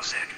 music.